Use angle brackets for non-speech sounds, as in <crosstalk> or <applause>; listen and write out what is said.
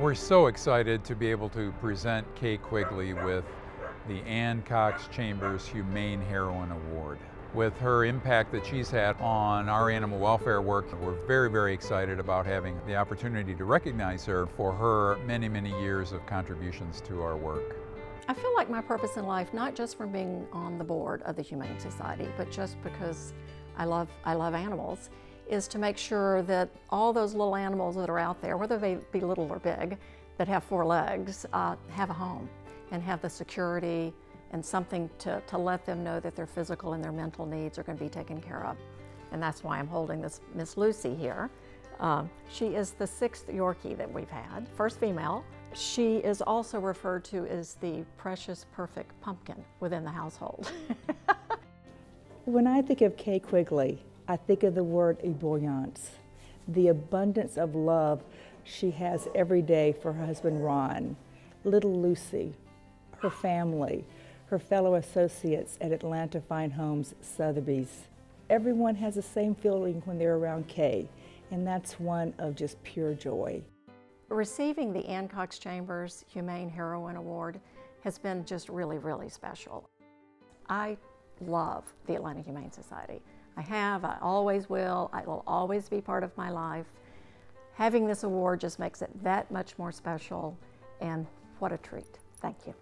We're so excited to be able to present Kay Quigley with the Anne Cox Chambers Humane Heroine Award. With her impact that she's had on our animal welfare work, we're very, very excited about having the opportunity to recognize her for her many, many years of contributions to our work. I feel like my purpose in life, not just from being on the board of the Humane Society, but just because I love, I love animals, is to make sure that all those little animals that are out there, whether they be little or big, that have four legs, uh, have a home and have the security and something to, to let them know that their physical and their mental needs are going to be taken care of. And that's why I'm holding this Miss Lucy here. Um, she is the sixth Yorkie that we've had, first female. She is also referred to as the precious perfect pumpkin within the household. <laughs> when I think of Kay Quigley, I think of the word ebullience, the abundance of love she has every day for her husband Ron, little Lucy, her family, her fellow associates at Atlanta Fine Homes Sotheby's. Everyone has the same feeling when they're around Kay, and that's one of just pure joy. Receiving the Anne Cox Chambers Humane Heroine Award has been just really, really special. I love the Atlanta Humane Society. I have, I always will, it will always be part of my life. Having this award just makes it that much more special, and what a treat. Thank you.